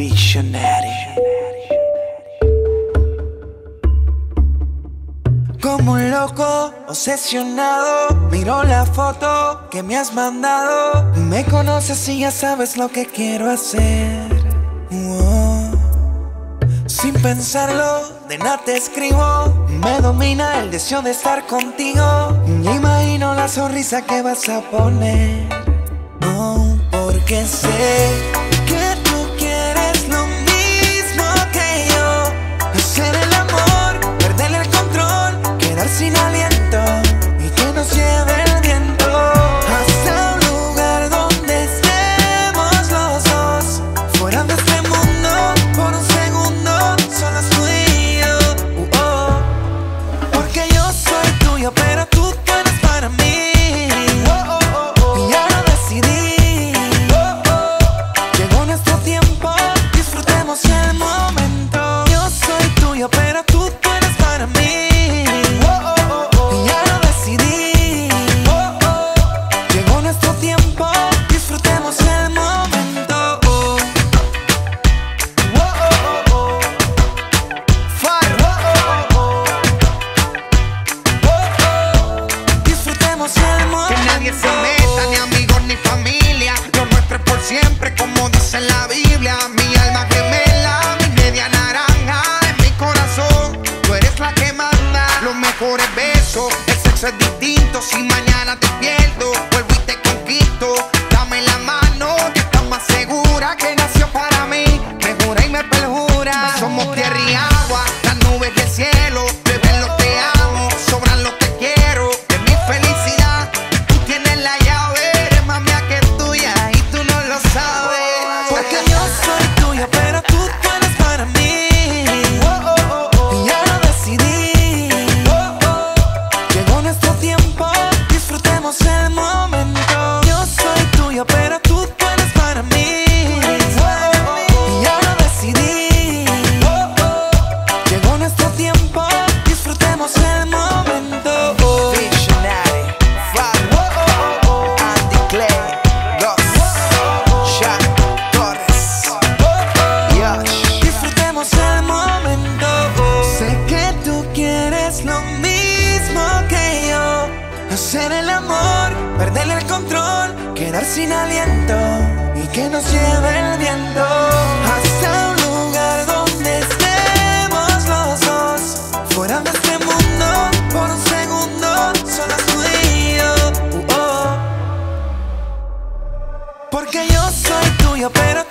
Visionary. Como un loco, obsesionado, miro la foto que me has mandado. Me conoces y ya sabes lo que quiero hacer. Sin pensarlo, de nada te escribo. Me domina el deseo de estar contigo. Imagino la sonrisa que vas a poner. No, porque sé si mañana te pierdo. Vuelvo y te conquisto. Dame la mano que estás más segura que nació para mí. Me jura y me perjura. Somos tierra y agua, las nubes del cielo. Bebé, lo te amo, sobran lo que quiero. De mi felicidad, tú tienes la llave. Eres más mía que tuya y tú no lo sabes. Porque yo soy Hacer el amor, perder el control, quedar sin aliento y que nos lleve el viento hasta un lugar donde estemos los dos, fuera de este mundo por un segundo, solo tú y yo. Uh, oh. Porque yo soy tuyo, pero